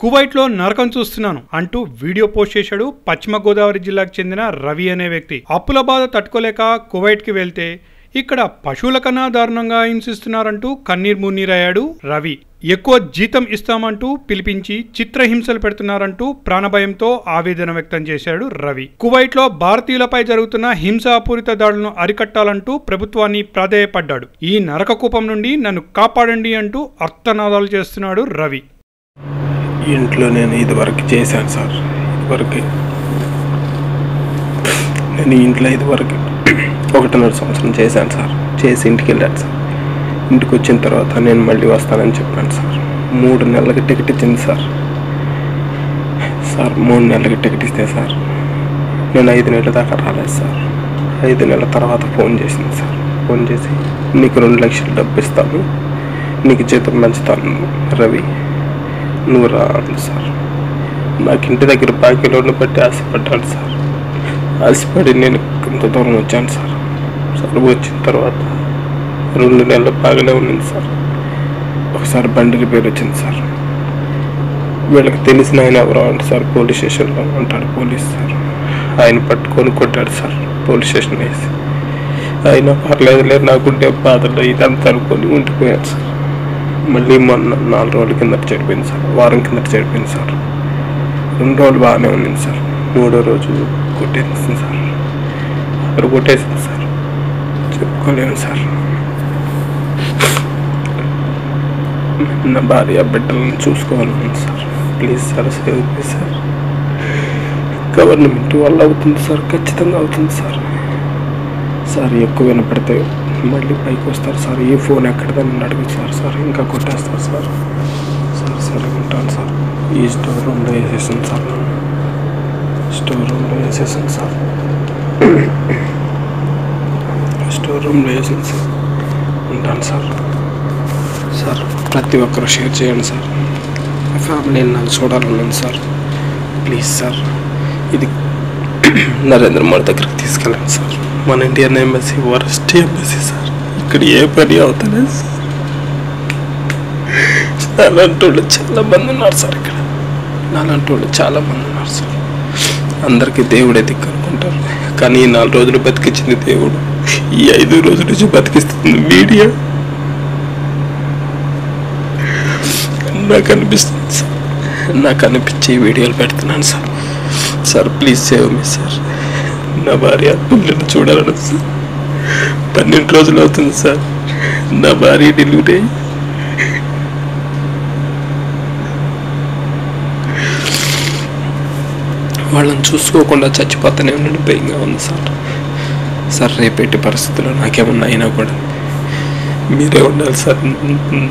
కువైట్లో నరకం చూస్తున్నాను అంటూ వీడియో పోస్ట్ చేశాడు పశ్చిమ గోదావరి జిల్లాకు చెందిన రవి అనే వ్యక్తి. అప్పుల బాధ తట్టుకోలేక కువైట్కి వెళ్తే ఇక్కడ పశువుల కన్నా దారుణంగా హింసిస్తున్నారంటూ కన్నీర్ మున్నీరయ్యాడు రవి. ఎక్కువ జీతం ఇస్తామంటూ పిలిపించి చిత్రహింసలు పెడుతున్నారంటూ ప్రాణభయంతో ఆవేదన వ్యక్తం చేశాడు రవి. కువైట్లో భారతీయులపై జరుగుతున్న హింసాపూరిత దాడులను అరికట్టాలంటూ ప్రభుత్వాన్ని ప్రాధేయపడ్డాడు. ఈ నరక కూపం నుండి నన్ను కాపాడండి అంటూ అర్థనాదాలు చేస్తున్నాడు రవి. ఇంట్లో నేను ఇదివరకు చేశాను సార్. ఇదివరకు నేను ఇంట్లో ఇదివరకు ఒకటిన్నర సంవత్సరం చేశాను సార్. చేసి ఇంటికి వెళ్ళాను సార్. ఇంటికి వచ్చిన తర్వాత నేను మళ్ళీ వస్తానని చెప్పాను సార్. మూడు నెలలకి టికెట్ ఇచ్చింది సార్. సార్ మూడు నెలలకి టికెట్ ఇస్తే సార్ నేను ఐదు నెలల దాకా రాలేదు సార్. ఐదు నెలల తర్వాత ఫోన్ చేసింది సార్. ఫోన్ చేసి నీకు రెండు లక్షలు డబ్బు ఇస్తాను నీకు జీతం పెంచుతాను రవి. నువ్వు రా సార్. నాకు ఇంటి దగ్గర బాకీలోని బట్టి ఆశపడ్డాను సార్. ఆశపడి నేను ఇంత దూరం వచ్చాను సార్. సార్ వచ్చిన తర్వాత రెండు నెలలు బాగానే ఉన్నింది సార్. ఒకసారి బండి రిపేర్ వచ్చింది సార్. వీళ్ళకి తెలిసిన ఆయన ఎవరో అంటే సార్. పోలీస్ స్టేషన్లో ఉంటాడు పోలీస్ సార్. ఆయన పట్టుకొని కొట్టాడు సార్ పోలీస్ స్టేషన్ వేసి. అయినా పర్లేదులే నాకుంటే బాధలు ఇదంతా అనుకొని ఉండిపోయాను సార్. మళ్ళీ మొన్న నాలుగు రోజుల కిందట చెడిపోయింది సార్. వారం కిందట చెడిపోయింది సార్. రెండు రోజులు బాగానే ఉంది సార్. మూడో రోజు కొట్టేసింది సార్. అక్కడ కొట్టేసింది సార్. చెప్పుకోలేను సార్. నా భార్య బిడ్డలను చూసుకోవాలని sir. Please sir save sir. Government వల్ల అవుతుంది సార్. ఖచ్చితంగా అవుతుంది సార్. సార్ ఎక్కువ వినపడితే మళ్ళీ పైకి వస్తారు సార్. ఏ ఫోన్ ఎక్కడదని అడుగుతారు సార్. ఇంకా కొట్టేస్తారు సార్. సార్ సరే ఉంటాను సార్. ఈ స్టోర్ రూమ్లో వేసేసాను సార్. స్టోర్ రూమ్లో వేసేసాను సార్. స్టోర్ రూమ్లో వేసాను సార్. ఉంటాను సార్. సార్ ప్రతి ఒక్కరు షేర్ చేయండి సార్. మా ఫ్యామిలీని నాకు చూడాలన్నాను సార్. Please sir. ఇది నరేంద్ర మోడీ దగ్గరికి తీసుకెళ్ళండి సార్. మన Indian embassy worst embassy sir. ఇక్కడ ఏ పని అవుతుంది నాలాంటి వాళ్ళు చాలా మంది ఉన్నారు సార్ ఇక్కడ. నాలాంటి వాళ్ళు చాలా మంది ఉన్నారు సార్. అందరికీ దేవుడే దిక్కు అనుకుంటారు కానీ ఈ నాలుగు రోజులు బతికించింది దేవుడు. ఈ ఐదు రోజుల నుంచి బతికిస్తుంది మీడియా. నాకు అనిపిస్తుంది సార్. నాకు అనిపించి వీడియోలు పెడుతున్నాను సార్. సార్ ప్లీజ్ సేవ్ మీ సార్. నా భార్య పిల్లల్ని చూడాలని సార్ పన్నెండు రోజులు అవుతుంది సార్. నా భార్య డెలివరీ వాళ్ళని చూసుకోకుండా చచ్చిపోతానే ఉన్నాడు భయంగా ఉంది సార్. సార్ రేపేటి పరిస్థితుల్లో నాకేమన్నా అయినా కూడా మీరే ఉండాలి సార్.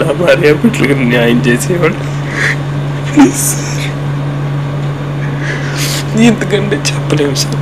నా భార్య బిడ్డలకి న్యాయం చేసేవాడు ప్లీజ్ సార్. ఎందుకంటే చెప్పలేము సార్.